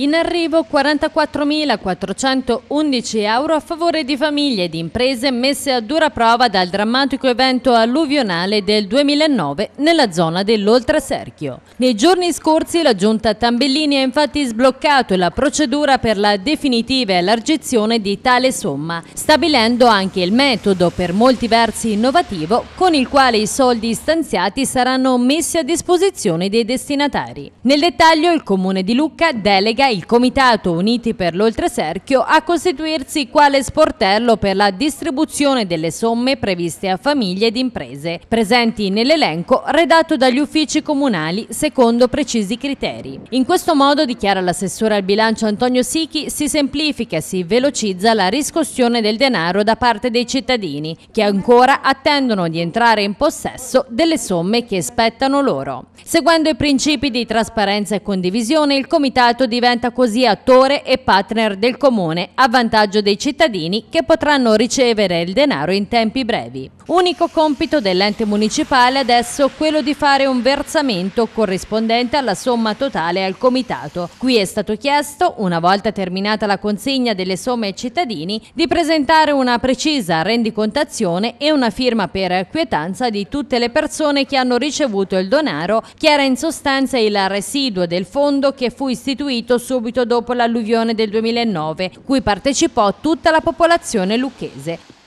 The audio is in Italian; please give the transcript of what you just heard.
In arrivo 44.411 euro a favore di famiglie ed imprese messe a dura prova dal drammatico evento alluvionale del 2009 nella zona dell'Oltreserchio. Nei giorni scorsi la giunta Tambellini ha infatti sbloccato la procedura per la definitiva elargizione di tale somma, stabilendo anche il metodo per molti versi innovativo con il quale i soldi stanziati saranno messi a disposizione dei destinatari. Nel dettaglio il Comune di Lucca delega il Comitato Uniti per l'Oltreserchio a costituirsi quale sportello per la distribuzione delle somme previste a famiglie ed imprese, presenti nell'elenco redatto dagli uffici comunali secondo precisi criteri. In questo modo, dichiara l'assessore al bilancio Antonio Sichi, si semplifica e si velocizza la riscossione del denaro da parte dei cittadini, che ancora attendono di entrare in possesso delle somme che spettano loro. Seguendo i principi di trasparenza e condivisione, il Comitato diventa diventa così attore e partner del comune a vantaggio dei cittadini che potranno ricevere il denaro in tempi brevi. Unico compito dell'ente municipale adesso quello di fare un versamento corrispondente alla somma totale al comitato. Qui è stato chiesto, una volta terminata la consegna delle somme ai cittadini, di presentare una precisa rendicontazione e una firma per quietanza di tutte le persone che hanno ricevuto il denaro, che era in sostanza il residuo del fondo che fu istituito subito dopo l'alluvione del 2009, cui partecipò tutta la popolazione lucchese.